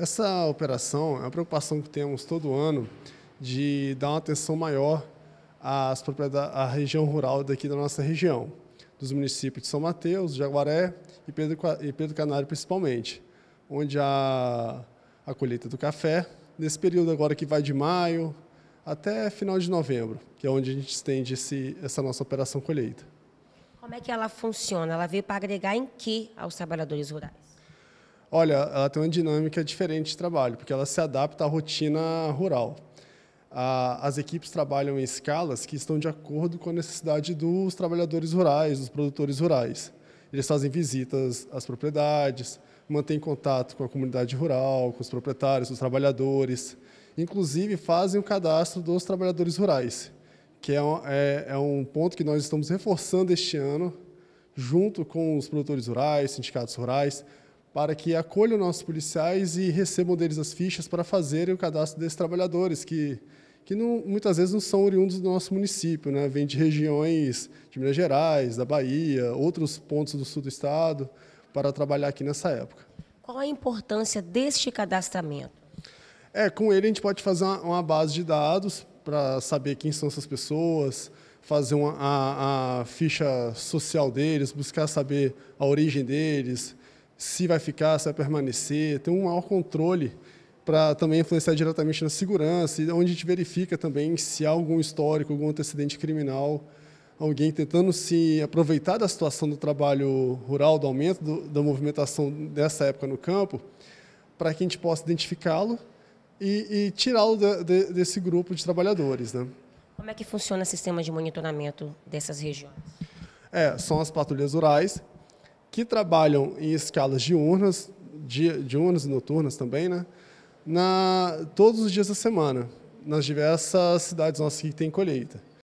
Essa operação é uma preocupação que temos todo ano de dar uma atenção maior às propriedades, à região rural daqui da nossa região, dos municípios de São Mateus, Jaguaré e Pedro, e Pedro Canário principalmente, onde há a colheita do café, nesse período agora que vai de maio até final de novembro, que é onde a gente estende esse, essa nossa operação colheita. Como é que ela funciona? Ela veio para agregar em que aos trabalhadores rurais? Olha, ela tem uma dinâmica diferente de trabalho, porque ela se adapta à rotina rural. As equipes trabalham em escalas que estão de acordo com a necessidade dos trabalhadores rurais, dos produtores rurais. Eles fazem visitas às propriedades, mantêm contato com a comunidade rural, com os proprietários, os trabalhadores. Inclusive, fazem o cadastro dos trabalhadores rurais, que é um, é, é ponto que nós estamos reforçando este ano, junto com os produtores rurais, sindicatos rurais, para que acolham nossos policiais e recebam deles as fichas para fazerem o cadastro desses trabalhadores, que, que não, muitas vezes não são oriundos do nosso município, né? vêm de regiões de Minas Gerais, da Bahia, outros pontos do sul do estado, para trabalhar aqui nessa época. Qual a importância deste cadastramento? É, com ele a gente pode fazer uma, uma base de dados para saber quem são essas pessoas, fazer uma, a, a ficha social deles, buscar saber a origem deles, se vai ficar, se vai permanecer, tem um maior controle para também influenciar diretamente na segurança, onde a gente verifica também se há algum histórico, algum antecedente criminal, alguém tentando se aproveitar da situação do trabalho rural, do aumento do, da movimentação dessa época no campo, para que a gente possa identificá-lo e, e tirá-lo de, de, desse grupo de trabalhadores. Né? Como é que funciona o sistema de monitoramento dessas regiões? É, são as patrulhas rurais, que trabalham em escalas diurnas, diurnas e noturnas também, né? Na, todos os dias da semana, nas diversas cidades nossas que tem colheita.